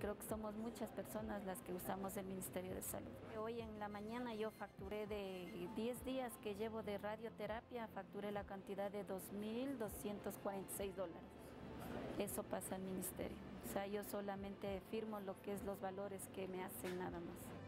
creo que somos muchas personas las que usamos el Ministerio de Salud. Hoy en la mañana yo facturé de 10 días que llevo de radioterapia, facturé la cantidad de 2.246 dólares. Eso pasa al ministerio. O sea, yo solamente firmo lo que es los valores que me hacen nada más.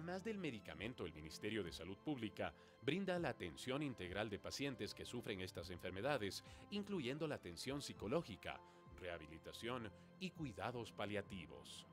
Además del medicamento, el Ministerio de Salud Pública brinda la atención integral de pacientes que sufren estas enfermedades, incluyendo la atención psicológica, rehabilitación y cuidados paliativos.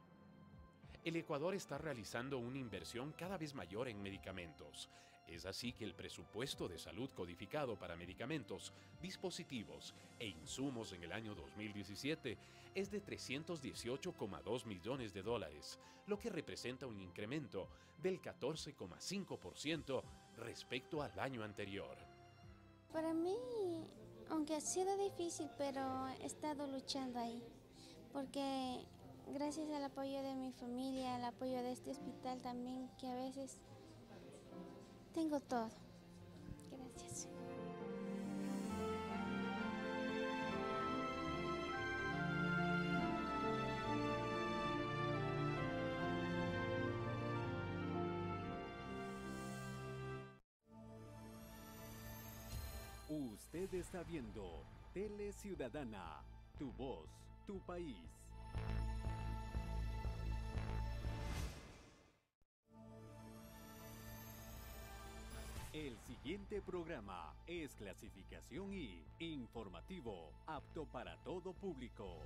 El Ecuador está realizando una inversión cada vez mayor en medicamentos, es así que el presupuesto de salud codificado para medicamentos, dispositivos e insumos en el año 2017 es de 318,2 millones de dólares, lo que representa un incremento del 14,5% respecto al año anterior. Para mí, aunque ha sido difícil, pero he estado luchando ahí, porque gracias al apoyo de mi familia, al apoyo de este hospital también, que a veces tengo todo. Gracias. Usted está viendo Tele Ciudadana, tu voz, tu país. El siguiente programa es clasificación y informativo, apto para todo público.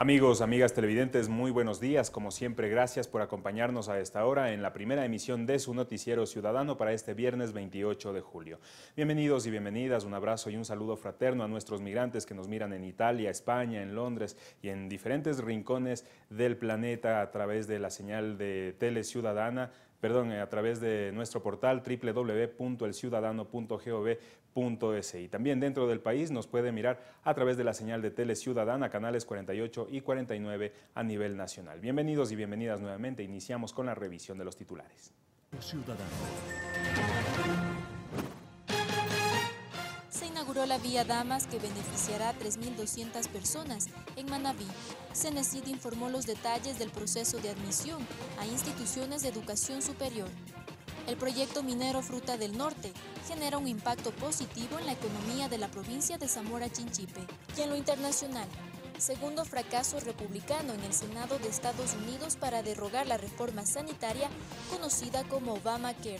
Amigos, amigas televidentes, muy buenos días. Como siempre, gracias por acompañarnos a esta hora en la primera emisión de su noticiero ciudadano para este viernes 28 de julio. Bienvenidos y bienvenidas, un abrazo y un saludo fraterno a nuestros migrantes que nos miran en Italia, España, en Londres y en diferentes rincones del planeta a través de la señal de Tele Ciudadana perdón, a través de nuestro portal www.elciudadano.gov.es. Y también dentro del país nos puede mirar a través de la señal de Tele Ciudadana, canales 48 y 49 a nivel nacional. Bienvenidos y bienvenidas nuevamente. Iniciamos con la revisión de los titulares. Inauguró la vía Damas que beneficiará a 3.200 personas en Manabí. Cenecid informó los detalles del proceso de admisión a instituciones de educación superior. El proyecto minero Fruta del Norte genera un impacto positivo en la economía de la provincia de Zamora Chinchipe. Y en lo internacional, segundo fracaso republicano en el Senado de Estados Unidos para derrogar la reforma sanitaria conocida como Obamacare.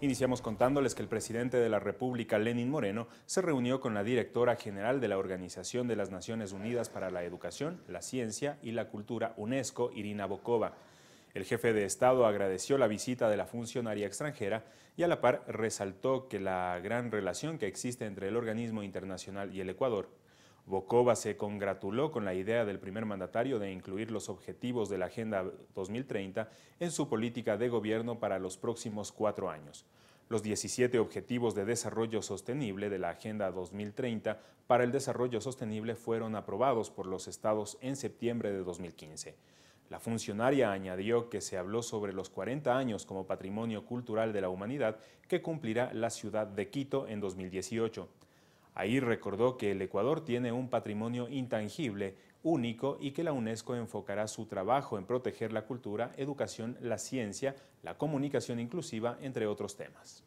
Iniciamos contándoles que el presidente de la República, Lenin Moreno, se reunió con la directora general de la Organización de las Naciones Unidas para la Educación, la Ciencia y la Cultura, UNESCO, Irina Bokova. El jefe de Estado agradeció la visita de la funcionaria extranjera y a la par resaltó que la gran relación que existe entre el organismo internacional y el Ecuador Bokova se congratuló con la idea del primer mandatario de incluir los objetivos de la Agenda 2030 en su política de gobierno para los próximos cuatro años. Los 17 Objetivos de Desarrollo Sostenible de la Agenda 2030 para el Desarrollo Sostenible fueron aprobados por los estados en septiembre de 2015. La funcionaria añadió que se habló sobre los 40 años como patrimonio cultural de la humanidad que cumplirá la ciudad de Quito en 2018. Ahí recordó que el Ecuador tiene un patrimonio intangible, único y que la UNESCO enfocará su trabajo en proteger la cultura, educación, la ciencia, la comunicación inclusiva, entre otros temas.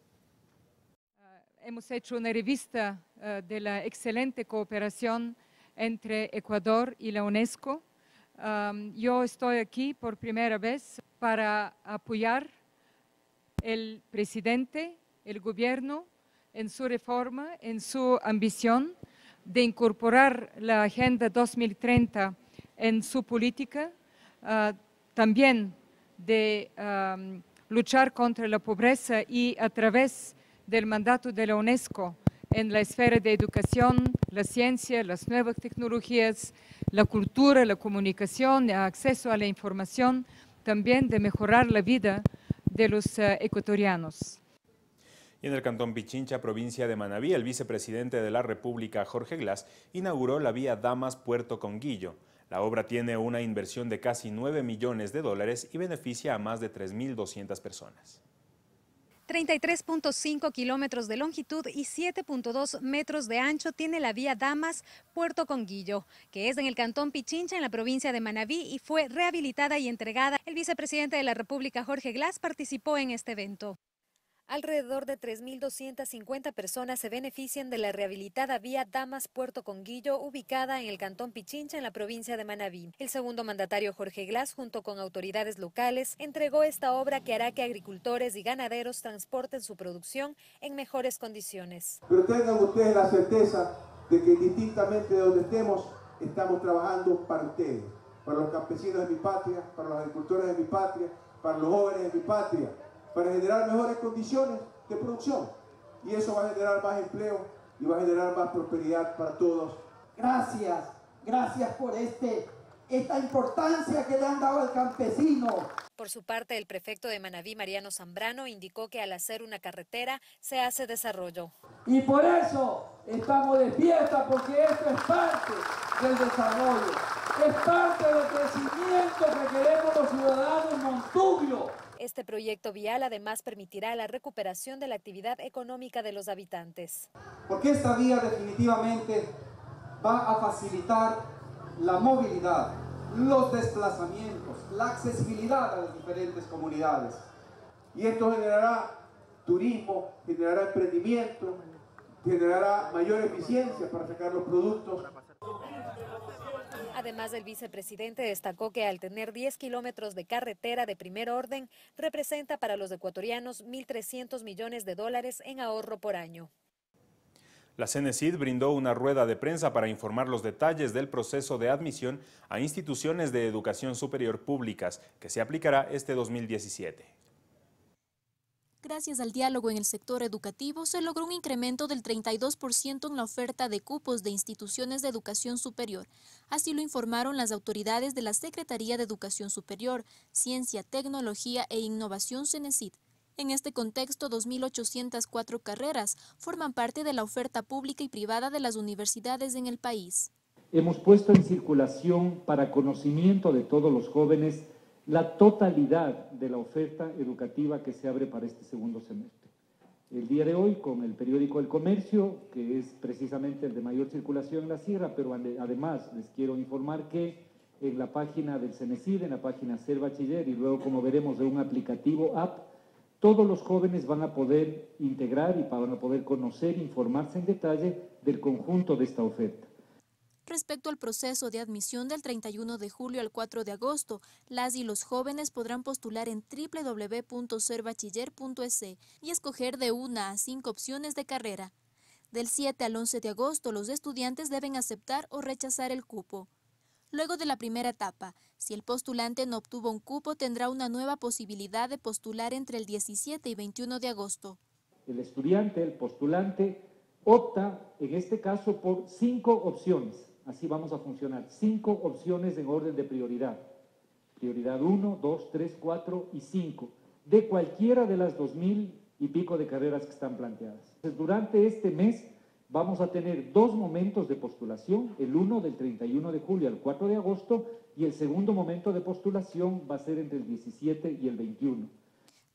Ah, hemos hecho una revista ah, de la excelente cooperación entre Ecuador y la UNESCO. yo estoy aquí por primera vez para apoyar el presidente, el gobierno en su reforma, en su ambición de incorporar la Agenda 2030 en su política, ah, también de luchar contra la pobreza y a través del mandato de la UNESCO en la esfera de educación, la ciencia, las nuevas tecnologías, la cultura, la comunicación, el acceso a la información, también de mejorar la vida de los ah, ecuatorianos. Y en el cantón Pichincha, provincia de Manabí, el vicepresidente de la República, Jorge Glass, inauguró la vía Damas-Puerto Conguillo. La obra tiene una inversión de casi 9 millones de dólares y beneficia a más de 3.200 personas. 33.5 kilómetros de longitud y 7.2 metros de ancho tiene la vía Damas Puerto Conguillo, que es en el cantón Pichincha, en la provincia de Manabí, y fue rehabilitada y entregada. El vicepresidente de la República, Jorge Glass, participó en este evento. Alrededor de 3.250 personas se benefician de la rehabilitada vía Damas Puerto Conguillo, ubicada en el cantón Pichincha, en la provincia de Manabí. El segundo mandatario Jorge Glass, junto con autoridades locales, entregó esta obra que hará que agricultores y ganaderos transporten su producción en mejores condiciones. Pero tengan ustedes la certeza de que distintamente de donde estemos, estamos trabajando para ustedes, para los campesinos de mi patria, para los agricultores de mi patria, para los jóvenes de mi patria para generar mejores condiciones de producción. Y eso va a generar más empleo y va a generar más prosperidad para todos. Gracias, gracias por este, esta importancia que le han dado al campesino. Por su parte, el prefecto de Manabí, Mariano Zambrano, indicó que al hacer una carretera se hace desarrollo. Y por eso estamos de fiesta, porque esto es parte del desarrollo, es parte del crecimiento que queremos los ciudadanos en Montubio este proyecto vial además permitirá la recuperación de la actividad económica de los habitantes. Porque esta vía definitivamente va a facilitar la movilidad, los desplazamientos, la accesibilidad a las diferentes comunidades. Y esto generará turismo, generará emprendimiento, generará mayor eficiencia para sacar los productos Además, el vicepresidente destacó que al tener 10 kilómetros de carretera de primer orden, representa para los ecuatorianos 1.300 millones de dólares en ahorro por año. La CENESID brindó una rueda de prensa para informar los detalles del proceso de admisión a instituciones de educación superior públicas que se aplicará este 2017. Gracias al diálogo en el sector educativo, se logró un incremento del 32% en la oferta de cupos de instituciones de educación superior. Así lo informaron las autoridades de la Secretaría de Educación Superior, Ciencia, Tecnología e Innovación CENESID. En este contexto, 2.804 carreras forman parte de la oferta pública y privada de las universidades en el país. Hemos puesto en circulación para conocimiento de todos los jóvenes la totalidad de la oferta educativa que se abre para este segundo semestre. El día de hoy, con el periódico El Comercio, que es precisamente el de mayor circulación en la sierra, pero además les quiero informar que en la página del CENESID, en la página Ser Bachiller y luego, como veremos, de un aplicativo app, todos los jóvenes van a poder integrar y van a poder conocer, informarse en detalle del conjunto de esta oferta. Respecto al proceso de admisión del 31 de julio al 4 de agosto, las y los jóvenes podrán postular en www.serbachiller.es y escoger de una a cinco opciones de carrera. Del 7 al 11 de agosto, los estudiantes deben aceptar o rechazar el cupo. Luego de la primera etapa, si el postulante no obtuvo un cupo, tendrá una nueva posibilidad de postular entre el 17 y 21 de agosto. El estudiante, el postulante, opta en este caso por cinco opciones Así vamos a funcionar. Cinco opciones en orden de prioridad. Prioridad 1, 2, 3, 4 y 5. De cualquiera de las dos mil y pico de carreras que están planteadas. Durante este mes vamos a tener dos momentos de postulación, el uno del 31 de julio al 4 de agosto y el segundo momento de postulación va a ser entre el 17 y el 21.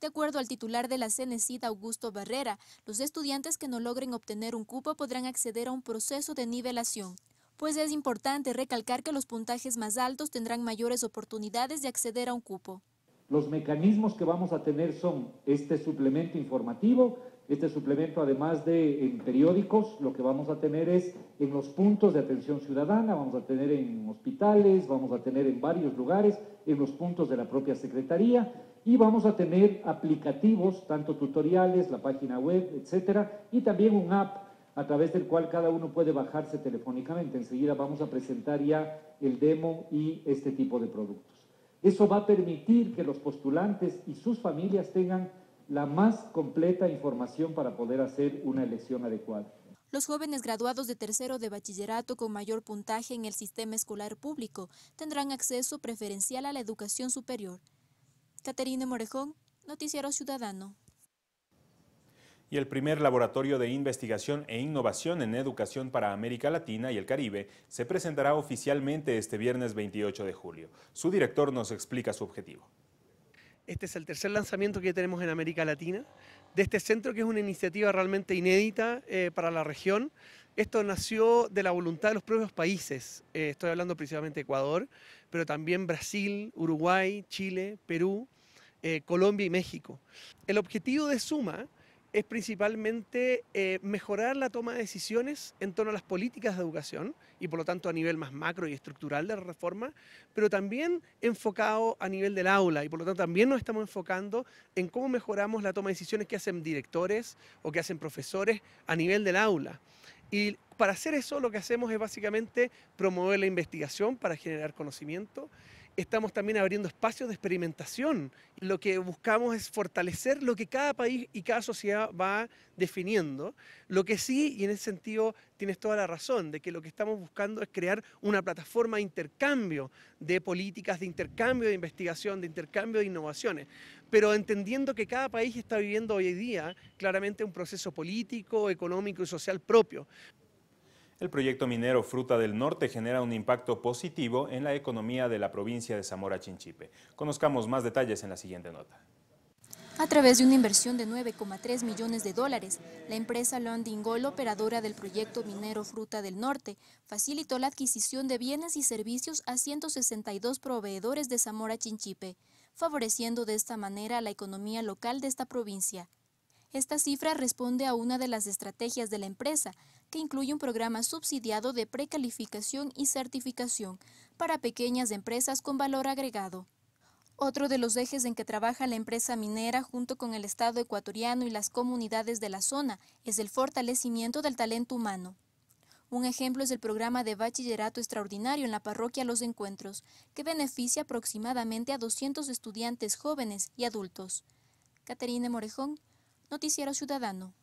De acuerdo al titular de la CENESID, Augusto Barrera, los estudiantes que no logren obtener un cupo podrán acceder a un proceso de nivelación pues es importante recalcar que los puntajes más altos tendrán mayores oportunidades de acceder a un cupo. Los mecanismos que vamos a tener son este suplemento informativo, este suplemento además de en periódicos, lo que vamos a tener es en los puntos de atención ciudadana, vamos a tener en hospitales, vamos a tener en varios lugares, en los puntos de la propia Secretaría y vamos a tener aplicativos, tanto tutoriales, la página web, etcétera, y también un app a través del cual cada uno puede bajarse telefónicamente. Enseguida vamos a presentar ya el demo y este tipo de productos. Eso va a permitir que los postulantes y sus familias tengan la más completa información para poder hacer una elección adecuada. Los jóvenes graduados de tercero de bachillerato con mayor puntaje en el sistema escolar público tendrán acceso preferencial a la educación superior. Caterina Morejón, Noticiero Ciudadano. Y el primer laboratorio de investigación e innovación en educación para América Latina y el Caribe se presentará oficialmente este viernes 28 de julio. Su director nos explica su objetivo. Este es el tercer lanzamiento que tenemos en América Latina de este centro que es una iniciativa realmente inédita eh, para la región. Esto nació de la voluntad de los propios países, eh, estoy hablando principalmente de Ecuador, pero también Brasil, Uruguay, Chile, Perú, eh, Colombia y México. El objetivo de Suma es principalmente eh, mejorar la toma de decisiones en torno a las políticas de educación y por lo tanto a nivel más macro y estructural de la reforma, pero también enfocado a nivel del aula y por lo tanto también nos estamos enfocando en cómo mejoramos la toma de decisiones que hacen directores o que hacen profesores a nivel del aula. Y para hacer eso lo que hacemos es básicamente promover la investigación para generar conocimiento estamos también abriendo espacios de experimentación. Lo que buscamos es fortalecer lo que cada país y cada sociedad va definiendo. Lo que sí, y en ese sentido tienes toda la razón, de que lo que estamos buscando es crear una plataforma de intercambio de políticas, de intercambio de investigación, de intercambio de innovaciones, pero entendiendo que cada país está viviendo hoy día claramente un proceso político, económico y social propio. El proyecto minero Fruta del Norte genera un impacto positivo en la economía de la provincia de Zamora Chinchipe. Conozcamos más detalles en la siguiente nota. A través de una inversión de 9,3 millones de dólares, la empresa Londingol, operadora del proyecto minero Fruta del Norte, facilitó la adquisición de bienes y servicios a 162 proveedores de Zamora Chinchipe, favoreciendo de esta manera la economía local de esta provincia. Esta cifra responde a una de las estrategias de la empresa, que incluye un programa subsidiado de precalificación y certificación para pequeñas empresas con valor agregado. Otro de los ejes en que trabaja la empresa minera junto con el Estado ecuatoriano y las comunidades de la zona es el fortalecimiento del talento humano. Un ejemplo es el programa de bachillerato extraordinario en la parroquia Los Encuentros, que beneficia aproximadamente a 200 estudiantes jóvenes y adultos. Caterine Morejón, Noticiero Ciudadano.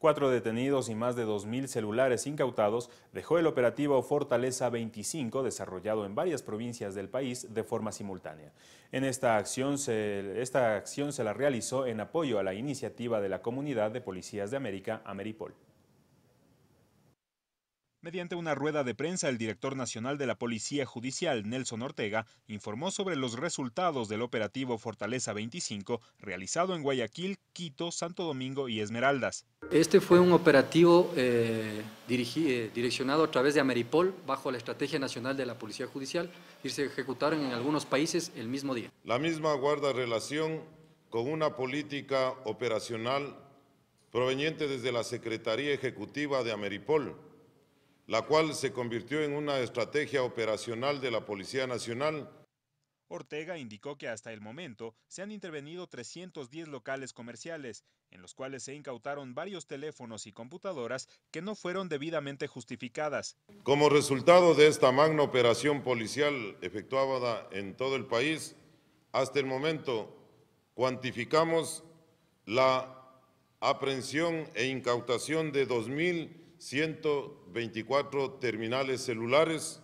Cuatro detenidos y más de 2.000 celulares incautados dejó el operativo Fortaleza 25 desarrollado en varias provincias del país de forma simultánea. En esta acción, se, esta acción se la realizó en apoyo a la iniciativa de la Comunidad de Policías de América, Ameripol. Mediante una rueda de prensa, el director nacional de la Policía Judicial, Nelson Ortega, informó sobre los resultados del operativo Fortaleza 25, realizado en Guayaquil, Quito, Santo Domingo y Esmeraldas. Este fue un operativo eh, eh, direccionado a través de Ameripol, bajo la Estrategia Nacional de la Policía Judicial, y se ejecutaron en algunos países el mismo día. La misma guarda relación con una política operacional proveniente desde la Secretaría Ejecutiva de Ameripol, la cual se convirtió en una estrategia operacional de la Policía Nacional. Ortega indicó que hasta el momento se han intervenido 310 locales comerciales, en los cuales se incautaron varios teléfonos y computadoras que no fueron debidamente justificadas. Como resultado de esta magna operación policial efectuada en todo el país, hasta el momento cuantificamos la aprehensión e incautación de 2.000 124 terminales celulares,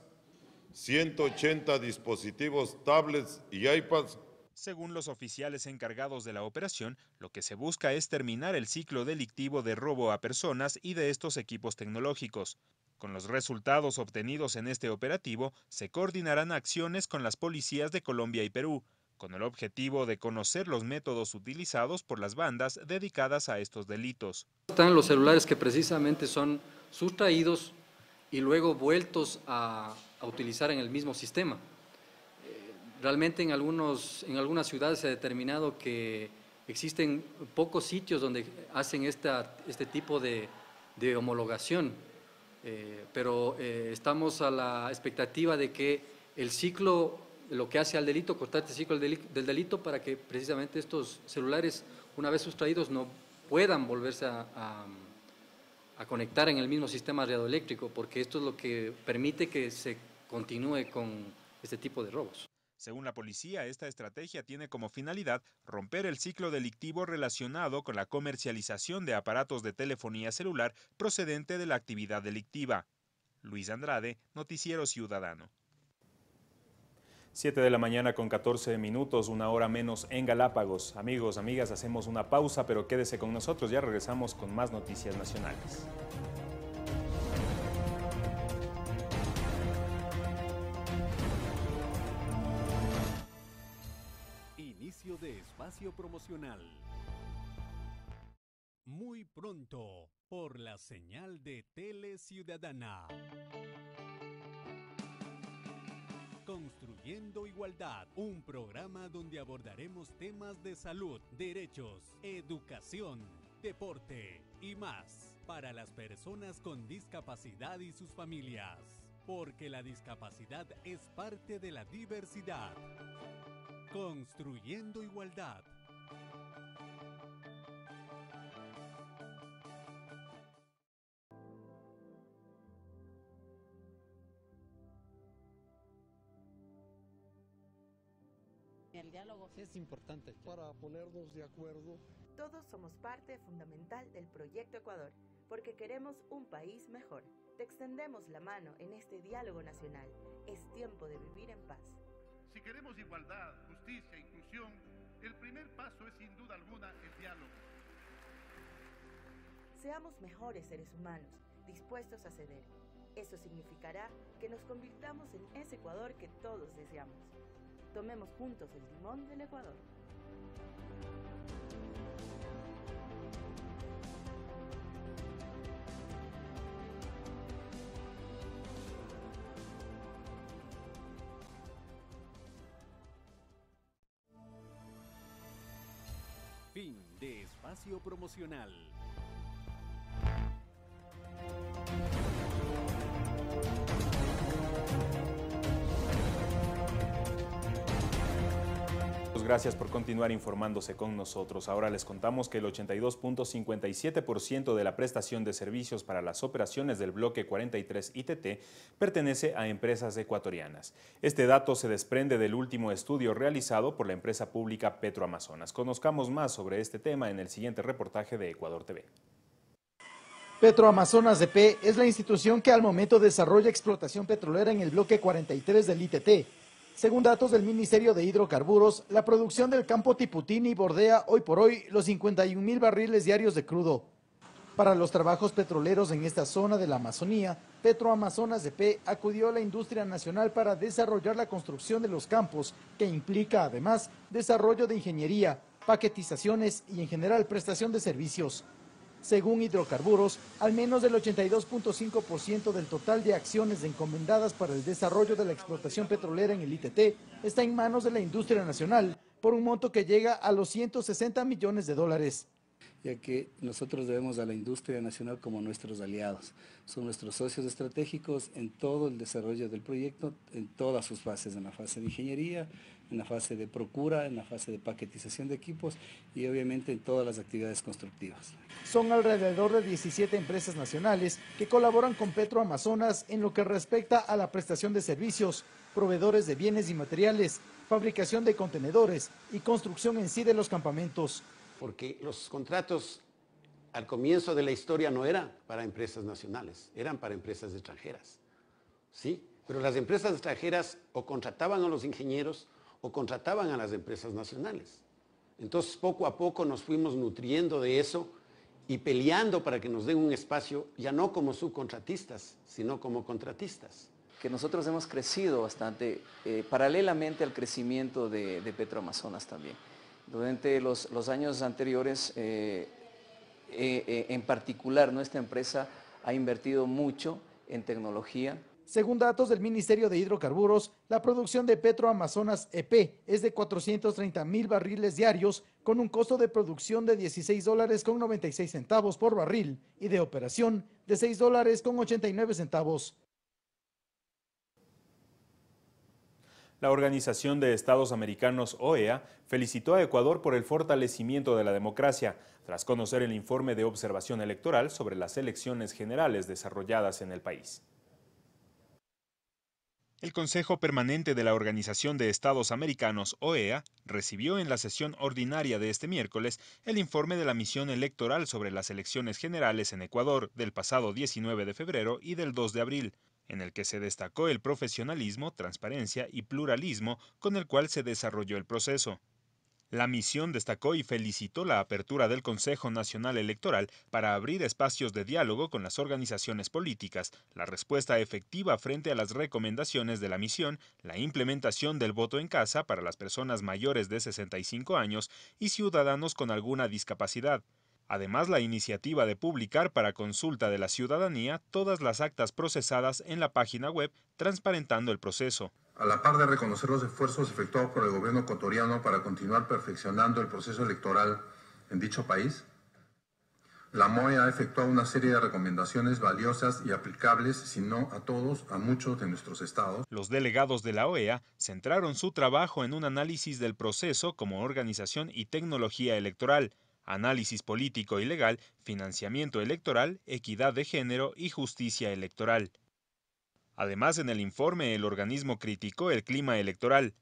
180 dispositivos tablets y iPads. Según los oficiales encargados de la operación, lo que se busca es terminar el ciclo delictivo de robo a personas y de estos equipos tecnológicos. Con los resultados obtenidos en este operativo, se coordinarán acciones con las policías de Colombia y Perú, con el objetivo de conocer los métodos utilizados por las bandas dedicadas a estos delitos. Están los celulares que precisamente son sustraídos y luego vueltos a, utilizar en el mismo sistema. Eh, realmente en, algunos, en algunas ciudades se ha determinado que existen pocos sitios donde hacen esta, este tipo de, homologación, eh, pero eh, estamos a la expectativa de que el ciclo lo que hace al delito, cortar este ciclo del delito para que precisamente estos celulares, una vez sustraídos, no puedan volverse a, conectar en el mismo sistema radioeléctrico, porque esto es lo que permite que se continúe con este tipo de robos. Según la policía, esta estrategia tiene como finalidad romper el ciclo delictivo relacionado con la comercialización de aparatos de telefonía celular procedente de la actividad delictiva. Luis Andrade, Noticiero Ciudadano. 7 de la mañana con 14 minutos, una hora menos en Galápagos. Amigos, amigas, hacemos una pausa, pero quédese con nosotros, ya regresamos con más noticias nacionales. Inicio de espacio promocional. Muy pronto, por la señal de Tele Ciudadana. Construyendo Igualdad, un programa donde abordaremos temas de salud, derechos, educación, deporte y más para las personas con discapacidad y sus familias, porque la discapacidad es parte de la diversidad. Construyendo Igualdad. El diálogo es importante para ponernos de acuerdo. Todos somos parte fundamental del Proyecto Ecuador porque queremos un país mejor. Te extendemos la mano en este diálogo nacional. Es tiempo de vivir en paz. Si queremos igualdad, justicia e inclusión, el primer paso es sin duda alguna el diálogo. Seamos mejores seres humanos, dispuestos a ceder. Eso significará que nos convirtamos en ese Ecuador que todos deseamos. Tomemos juntos el timón del Ecuador. Fin de espacio promocional. Gracias por continuar informándose con nosotros. Ahora les contamos que el 82.57% de la prestación de servicios para las operaciones del bloque 43 ITT pertenece a empresas ecuatorianas. Este dato se desprende del último estudio realizado por la empresa pública Petroamazonas. Conozcamos más sobre este tema en el siguiente reportaje de Ecuador TV. Petroamazonas EP es la institución que al momento desarrolla explotación petrolera en el bloque 43 del ITT según datos del Ministerio de Hidrocarburos, la producción del campo Tiputini bordea hoy por hoy los 51 mil barriles diarios de crudo. Para los trabajos petroleros en esta zona de la Amazonía, Petroamazonas EP acudió a la industria nacional para desarrollar la construcción de los campos, que implica además desarrollo de ingeniería, paquetizaciones y en general prestación de servicios. Según Hidrocarburos, al menos el 82.5% del total de acciones encomendadas para el desarrollo de la explotación petrolera en el ITT está en manos de la industria nacional, por un monto que llega a los 160 millones de dólares ya que nosotros debemos a la industria nacional como nuestros aliados. Son nuestros socios estratégicos en todo el desarrollo del proyecto, en todas sus fases, en la fase de ingeniería, en la fase de procura, en la fase de paquetización de equipos y obviamente en todas las actividades constructivas. Son alrededor de 17 empresas nacionales que colaboran con Petro Amazonas en lo que respecta a la prestación de servicios, proveedores de bienes y materiales, fabricación de contenedores y construcción en sí de los campamentos. Porque los contratos al comienzo de la historia no eran para empresas nacionales, eran para empresas extranjeras. ¿Sí? Pero las empresas extranjeras o contrataban a los ingenieros o contrataban a las empresas nacionales. Entonces poco a poco nos fuimos nutriendo de eso y peleando para que nos den un espacio ya no como subcontratistas, sino como contratistas. Que nosotros hemos crecido bastante eh, paralelamente al crecimiento de, de Petroamazonas también. Durante los, años anteriores, eh, eh, en particular nuestra empresa ha invertido mucho en tecnología, según datos del Ministerio de Hidrocarburos, la producción de Petroamazonas EP es de 430 mil barriles diarios con un costo de producción de 16 dólares con 96 centavos por barril y de operación de 6 dólares con 89 centavos. La Organización de Estados Americanos OEA felicitó a Ecuador por el fortalecimiento de la democracia, tras conocer el informe de observación electoral sobre las elecciones generales desarrolladas en el país. El Consejo Permanente de la Organización de Estados Americanos, OEA, recibió en la sesión ordinaria de este miércoles el informe de la misión electoral sobre las elecciones generales en Ecuador del pasado 19 de febrero y del 2 de abril. en el que se destacó el profesionalismo, transparencia y pluralismo con el cual se desarrolló el proceso. La misión destacó y felicitó la apertura del Consejo Nacional Electoral para abrir espacios de diálogo con las organizaciones políticas, la respuesta efectiva frente a las recomendaciones de la misión, la implementación del voto en casa para las personas mayores de 65 años y ciudadanos con alguna discapacidad. Además, la iniciativa de publicar para consulta de la ciudadanía todas las actas procesadas en la página web, transparentando el proceso a la par de reconocer los esfuerzos efectuados por el gobierno ecuatoriano para continuar perfeccionando el proceso electoral en dicho país, la MOE ha efectuado una serie de recomendaciones valiosas y aplicables, si no a todos, a muchos de nuestros estados. Los delegados de la OEA centraron su trabajo en un análisis del proceso como organización y tecnología electoral, análisis político y legal, financiamiento electoral, equidad de género y justicia electoral. Además, en el informe el organismo criticó el clima electoral.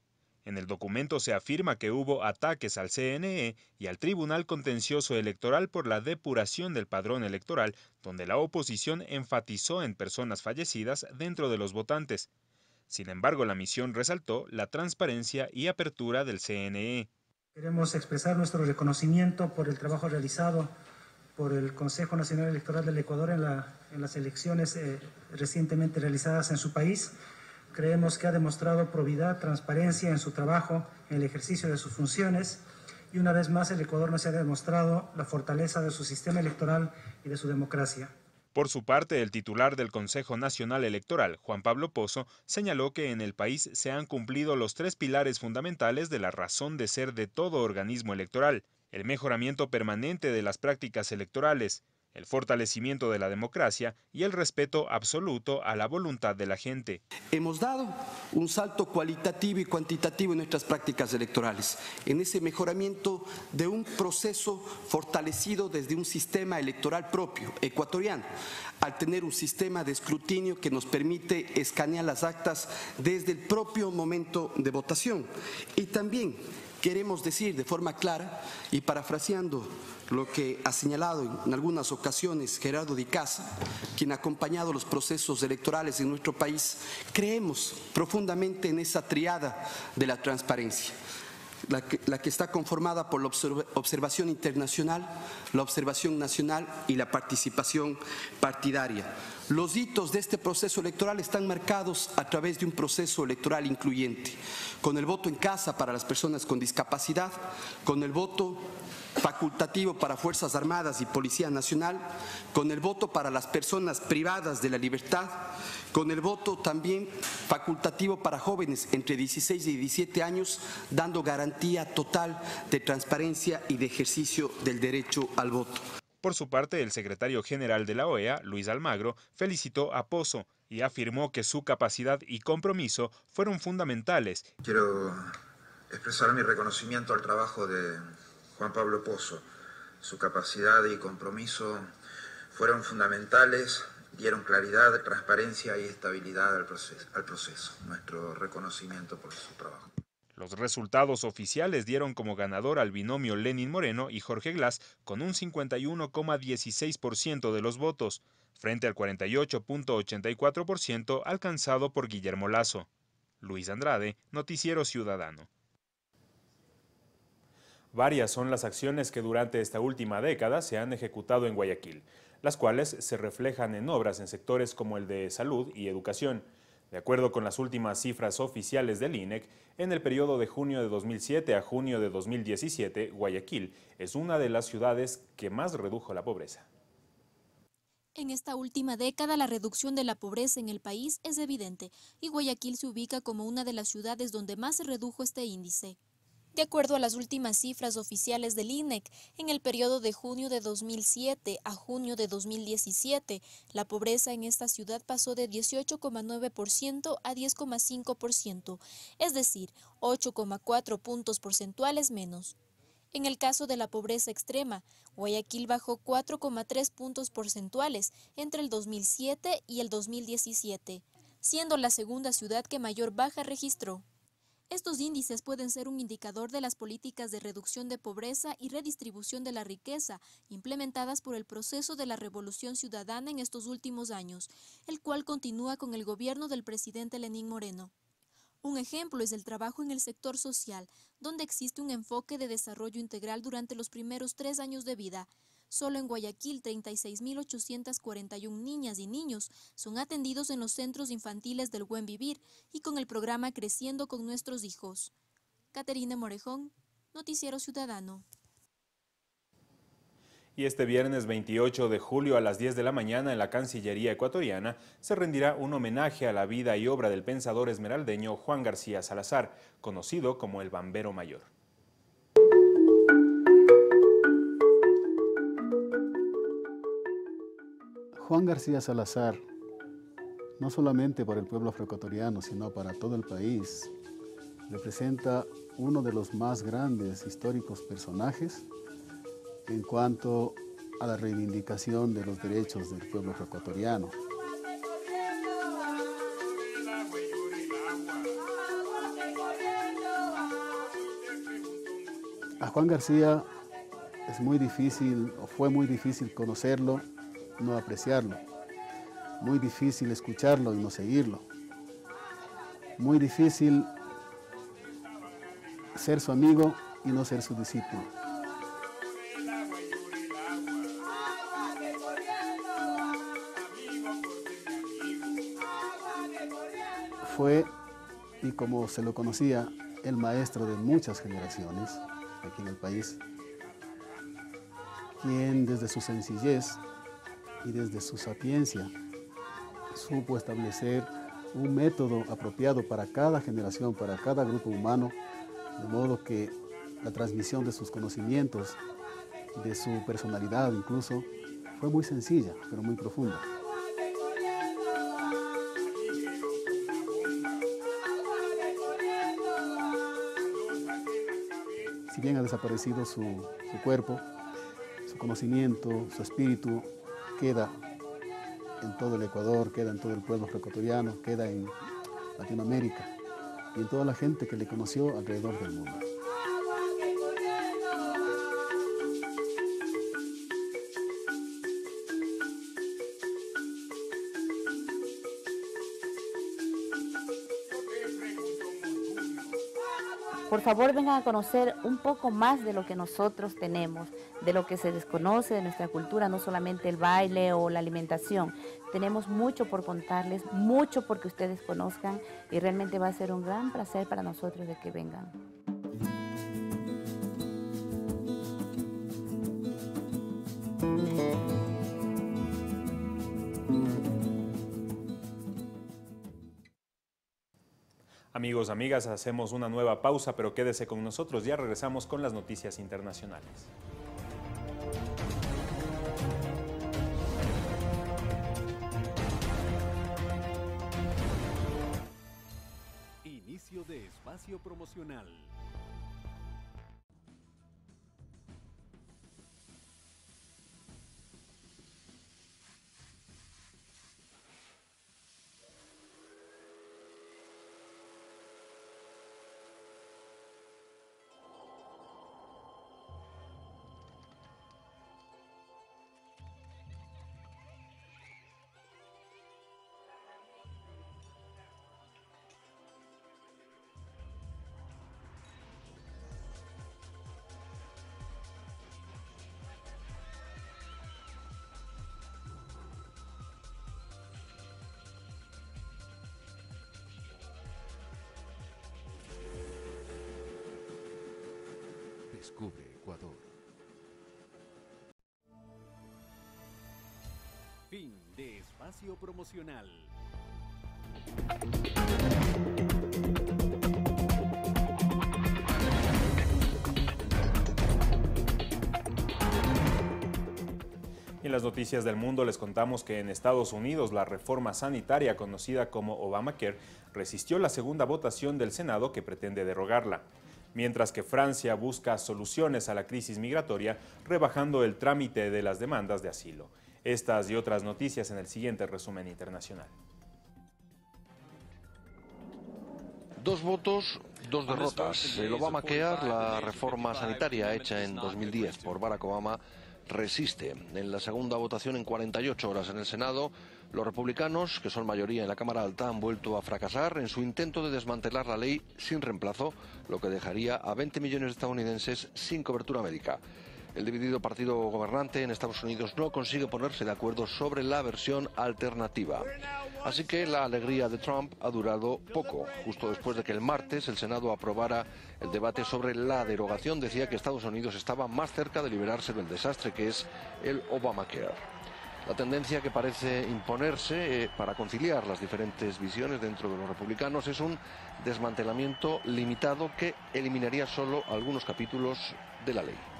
En el documento se afirma que hubo ataques al CNE y al Tribunal Contencioso Electoral por la depuración del padrón electoral, donde la oposición enfatizó en personas fallecidas dentro de los votantes. Sin embargo, la misión resaltó la transparencia y apertura del CNE. Queremos expresar nuestro reconocimiento por el trabajo realizado por el Consejo Nacional Electoral del Ecuador en, las elecciones eh, recientemente realizadas en su país. Creemos que ha demostrado probidad, transparencia en su trabajo, en el ejercicio de sus funciones y una vez más el Ecuador nos ha demostrado la fortaleza de su sistema electoral y de su democracia. Por su parte, el titular del Consejo Nacional Electoral, Juan Pablo Pozo, señaló que en el país se han cumplido los tres pilares fundamentales de la razón de ser de todo organismo electoral, el mejoramiento permanente de las prácticas electorales, el fortalecimiento de la democracia y el respeto absoluto a la voluntad de la gente. Hemos dado un salto cualitativo y cuantitativo en nuestras prácticas electorales, en ese mejoramiento de un proceso fortalecido desde un sistema electoral propio, ecuatoriano, al tener un sistema de escrutinio que nos permite escanear las actas desde el propio momento de votación y también queremos decir de forma clara y parafraseando lo que ha señalado en algunas ocasiones Gerardo Di Casa, quien ha acompañado los procesos electorales en nuestro país, creemos profundamente en esa triada de la transparencia. La que, la que, está conformada por la observación internacional, la observación nacional y la participación partidaria. Los hitos de este proceso electoral están marcados a través de un proceso electoral incluyente, con el voto en casa para las personas con discapacidad, con el voto facultativo para Fuerzas Armadas y Policía Nacional, con el voto para las personas privadas de la libertad, con el voto también facultativo para jóvenes entre 16 y 17 años, dando garantía total de transparencia y de ejercicio del derecho al voto. Por su parte, el secretario general de la OEA, Luis Almagro, felicitó a Pozo y afirmó que su capacidad y compromiso fueron fundamentales. Quiero expresar mi reconocimiento al trabajo de Juan Pablo Pozo. Su capacidad y compromiso fueron fundamentales, dieron claridad, transparencia y estabilidad al proceso. Al proceso. Nuestro reconocimiento por su trabajo. Los resultados oficiales dieron como ganador al binomio Lenin Moreno y Jorge Glass con un 51,16% de los votos, frente al 48.84% alcanzado por Guillermo Lazo. Luis Andrade, Noticiero Ciudadano. Varias son las acciones que durante esta última década se han ejecutado en Guayaquil, las cuales se reflejan en obras en sectores como el de salud y educación. De acuerdo con las últimas cifras oficiales del INEC, en el periodo de junio de 2007 a junio de 2017, Guayaquil es una de las ciudades que más redujo la pobreza. En esta última década, la reducción de la pobreza en el país es evidente y Guayaquil se ubica como una de las ciudades donde más se redujo este índice. De acuerdo a las últimas cifras oficiales del INEC, en el periodo de junio de 2007 a junio de 2017, la pobreza en esta ciudad pasó de 18,9% a 10,5%, es decir, 8,4 puntos porcentuales menos. En el caso de la pobreza extrema, Guayaquil bajó 4,3 puntos porcentuales entre el 2007 y el 2017, siendo la segunda ciudad que mayor baja registró. Estos índices pueden ser un indicador de las políticas de reducción de pobreza y redistribución de la riqueza implementadas por el proceso de la revolución ciudadana en estos últimos años, el cual continúa con el gobierno del presidente Lenín Moreno. Un ejemplo es el trabajo en el sector social, donde existe un enfoque de desarrollo integral durante los primeros tres años de vida, Solo en Guayaquil, 36.841 niñas y niños son atendidos en los centros infantiles del Buen Vivir y con el programa Creciendo con nuestros hijos. Caterina Morejón, Noticiero Ciudadano. Y este viernes 28 de julio a las 10 de la mañana en la Cancillería ecuatoriana se rendirá un homenaje a la vida y obra del pensador esmeraldeño Juan García Salazar, conocido como el Bambero Mayor. Juan García Salazar, no solamente para el pueblo afroecuatoriano, sino para todo el país, representa uno de los más grandes históricos personajes en cuanto a la reivindicación de los derechos del pueblo afroecuatoriano. A Juan García es muy difícil, o fue muy difícil conocerlo no apreciarlo. Muy difícil escucharlo y no seguirlo. Muy difícil ser su amigo y no ser su discípulo. Fue, y como se lo conocía, el maestro de muchas generaciones aquí en el país, quien desde su sencillez y desde su sapiencia supo establecer un método apropiado para cada generación, para cada grupo humano, de modo que la transmisión de sus conocimientos, de su personalidad incluso, fue muy sencilla, pero muy profunda. Si bien ha desaparecido su, cuerpo, su conocimiento, su espíritu queda en todo el Ecuador, queda en todo el pueblo ecuatoriano, queda en Latinoamérica y en toda la gente que le conoció alrededor del mundo. Por favor, vengan a conocer un poco más de lo que nosotros tenemos, de lo que se desconoce de nuestra cultura, no solamente el baile o la alimentación. Tenemos mucho por contarles, mucho porque ustedes conozcan y realmente va a ser un gran placer para nosotros de que vengan. Amigos, amigas, hacemos una nueva pausa, pero quédese con nosotros. Ya regresamos con las noticias internacionales. Inicio de espacio promocional. Descubre Ecuador. Fin de espacio promocional. En las noticias del mundo les contamos que en Estados Unidos la reforma sanitaria conocida como Obamacare resistió la segunda votación del Senado que pretende derogarla mientras que Francia busca soluciones a la crisis migratoria rebajando el trámite de las demandas de asilo. Estas y otras noticias en el siguiente resumen internacional. Dos votos Dos derrotas. El Obamacare, la reforma sanitaria hecha en 2010 por Barack Obama, resiste. En la segunda votación en 48 horas en el Senado, los republicanos, que son mayoría en la Cámara Alta, han vuelto a fracasar en su intento de desmantelar la ley sin reemplazo, lo que dejaría a 20 millones de estadounidenses sin cobertura médica. El dividido partido gobernante en Estados Unidos no consigue ponerse de acuerdo sobre la versión alternativa. Así que la alegría de Trump ha durado poco. Justo después de que el martes el Senado aprobara el debate sobre la derogación, decía que Estados Unidos estaba más cerca de liberarse del desastre que es el Obamacare. La tendencia que parece imponerse eh, para conciliar las diferentes visiones dentro de los republicanos es un desmantelamiento limitado que eliminaría solo algunos capítulos de la ley.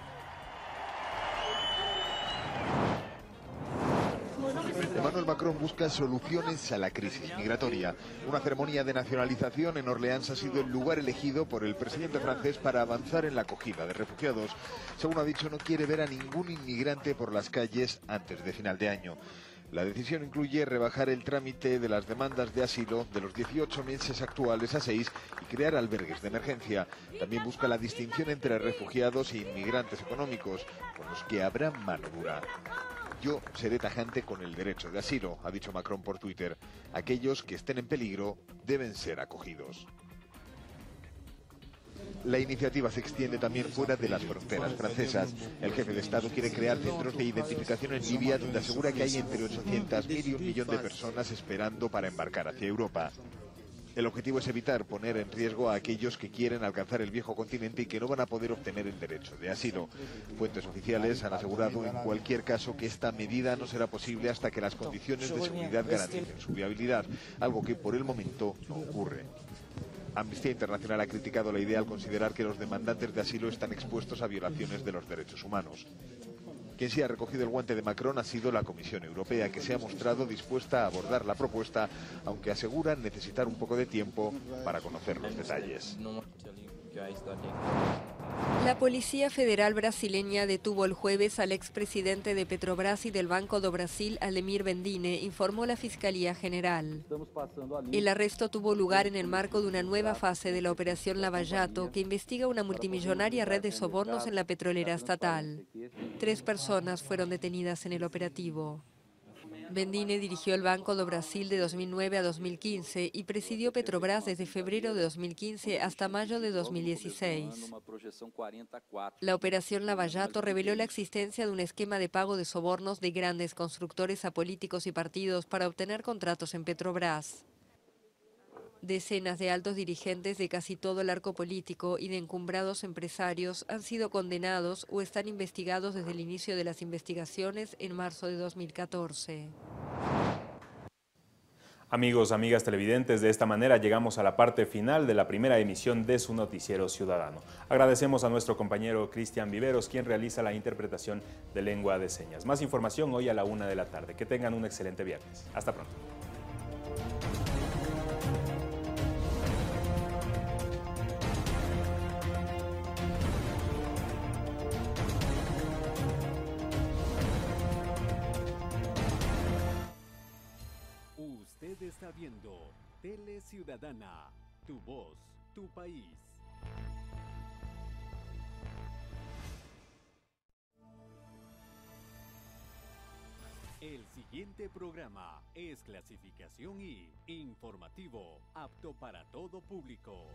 Emmanuel Macron busca soluciones a la crisis migratoria. Una ceremonia de nacionalización en Orleans ha sido el lugar elegido por el presidente francés para avanzar en la acogida de refugiados. Según ha dicho, no quiere ver a ningún inmigrante por las calles antes de final de año. La decisión incluye rebajar el trámite de las demandas de asilo de los 18 meses actuales a 6 y crear albergues de emergencia. También busca la distinción entre refugiados e inmigrantes económicos, con los que habrá mano dura. Yo seré tajante con el derecho de asilo, ha dicho Macron por Twitter. Aquellos que estén en peligro deben ser acogidos. La iniciativa se extiende también fuera de las fronteras francesas. El jefe de Estado quiere crear centros de identificación en Libia donde asegura que hay entre 800.000 y un millón de personas esperando para embarcar hacia Europa. El objetivo es evitar poner en riesgo a aquellos que quieren alcanzar el viejo continente y que no van a poder obtener el derecho de asilo. Fuentes oficiales han asegurado en cualquier caso que esta medida no será posible hasta que las condiciones de seguridad garanticen su viabilidad, algo que por el momento no ocurre. Amnistía Internacional ha criticado la idea al considerar que los demandantes de asilo están expuestos a violaciones de los derechos humanos. Quien sí ha recogido el guante de Macron ha sido la Comisión Europea, que se ha mostrado dispuesta a abordar la propuesta, aunque aseguran necesitar un poco de tiempo para conocer los detalles. La Policía Federal brasileña detuvo el jueves al expresidente de Petrobras y del Banco do Brasil, Alemir Bendine, informó la Fiscalía General. El arresto tuvo lugar en el marco de una nueva fase de la Operación Lavallato, que investiga una multimillonaria red de sobornos en la petrolera estatal. Tres personas fueron detenidas en el operativo. Bendine dirigió el Banco do Brasil de 2009 a 2015 y presidió Petrobras desde febrero de 2015 hasta mayo de 2016. La operación Lavallato reveló la existencia de un esquema de pago de sobornos de grandes constructores a políticos y partidos para obtener contratos en Petrobras. Decenas de altos dirigentes de casi todo el arco político y de encumbrados empresarios han sido condenados o están investigados desde el inicio de las investigaciones en marzo de 2014. Amigos, amigas televidentes, de esta manera llegamos a la parte final de la primera emisión de su noticiero ciudadano. Agradecemos a nuestro compañero Cristian Viveros, quien realiza la interpretación de lengua de señas. Más información hoy a la una de la tarde. Que tengan un excelente viernes. Hasta pronto. Viendo Tele Ciudadana, tu voz, tu país. El siguiente programa es clasificación y informativo, apto para todo público.